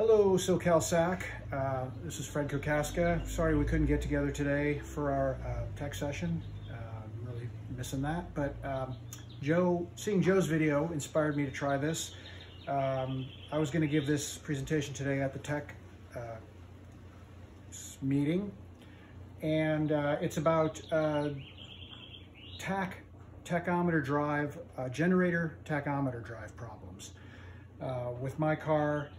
Hello, SoCal SAC. Uh, this is Fred Kokaska. Sorry we couldn't get together today for our uh, tech session. Uh, I'm really missing that. But um, Joe, seeing Joe's video inspired me to try this. Um, I was going to give this presentation today at the tech uh, meeting. And uh, it's about uh, tach, tachometer drive, generator tachometer drive problems. with my car,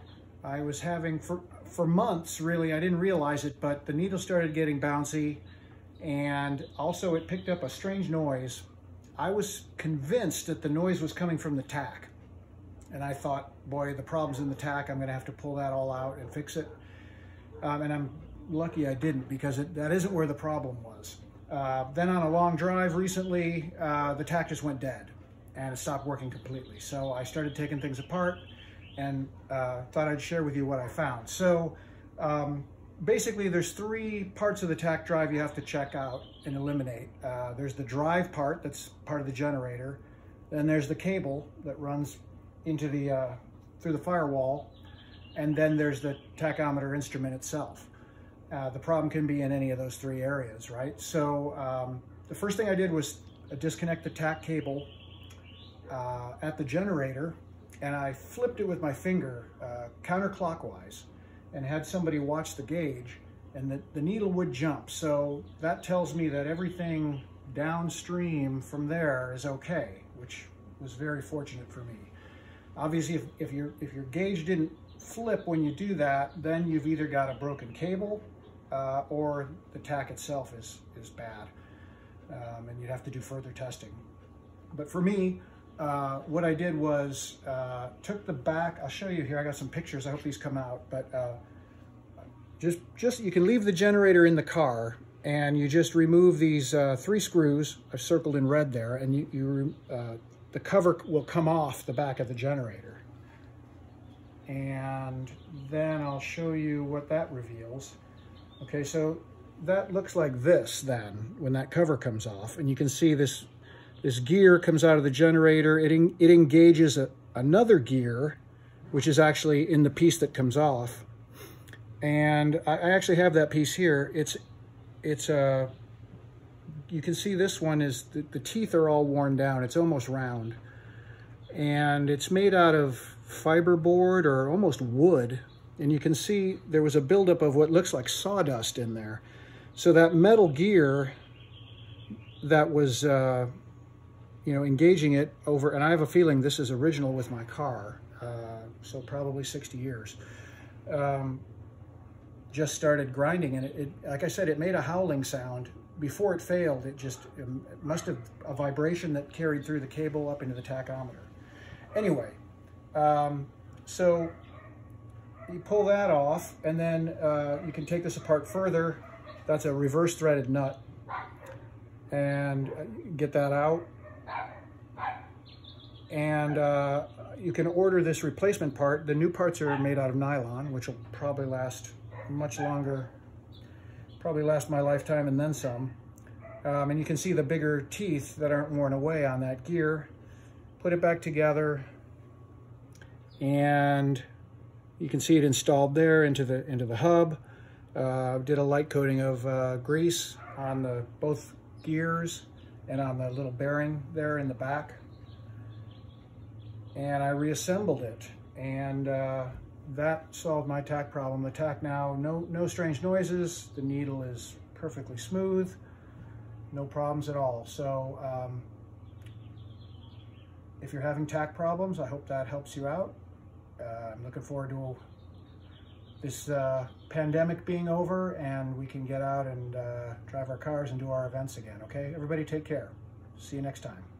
I was having, for, for months really, I didn't realize it, but the needle started getting bouncy and also it picked up a strange noise. I was convinced that the noise was coming from the tach. And I thought, boy, the problem's in the tach. I'm gonna have to pull that all out and fix it. Um, and I'm lucky I didn't because it, that isn't where the problem was. Uh, then on a long drive recently, uh, the tach just went dead and it stopped working completely. So I started taking things apart and uh, thought I'd share with you what I found. So um, basically there's three parts of the tach drive you have to check out and eliminate. Uh, there's the drive part that's part of the generator. Then there's the cable that runs into the uh, through the firewall. And then there's the tachometer instrument itself. Uh, the problem can be in any of those three areas, right? So um, the first thing I did was disconnect the tach cable uh, at the generator and I flipped it with my finger uh, counterclockwise and had somebody watch the gauge and the, the needle would jump. So that tells me that everything downstream from there is okay, which was very fortunate for me. Obviously, if, if, your, if your gauge didn't flip when you do that, then you've either got a broken cable uh, or the tach itself is, is bad. Um, and you'd have to do further testing. But for me, uh, what I did was uh, took the back, I'll show you here, I got some pictures, I hope these come out, but uh, just, just you can leave the generator in the car and you just remove these uh, three screws, I've circled in red there, and you, you uh, the cover will come off the back of the generator. And then I'll show you what that reveals. Okay, so that looks like this then, when that cover comes off, and you can see this this gear comes out of the generator. It, en it engages a, another gear, which is actually in the piece that comes off. And I, I actually have that piece here. It's, it's a, uh, you can see this one is, the, the teeth are all worn down. It's almost round. And it's made out of fiberboard or almost wood. And you can see there was a buildup of what looks like sawdust in there. So that metal gear that was uh, you know, engaging it over, and I have a feeling this is original with my car, uh, so probably 60 years. Um, just started grinding, and it, it, like I said, it made a howling sound. Before it failed, it just it must have a vibration that carried through the cable up into the tachometer. Anyway, um, so you pull that off, and then uh, you can take this apart further. That's a reverse threaded nut, and uh, get that out and uh, you can order this replacement part. The new parts are made out of nylon, which will probably last much longer, probably last my lifetime and then some. Um, and you can see the bigger teeth that aren't worn away on that gear. Put it back together and you can see it installed there into the into the hub. Uh, did a light coating of uh, grease on the both gears and on the little bearing there in the back and I reassembled it and uh, that solved my tach problem. The tach now, no, no strange noises. The needle is perfectly smooth, no problems at all. So um, if you're having tach problems, I hope that helps you out. Uh, I'm looking forward to this uh, pandemic being over and we can get out and uh, drive our cars and do our events again, okay? Everybody take care. See you next time.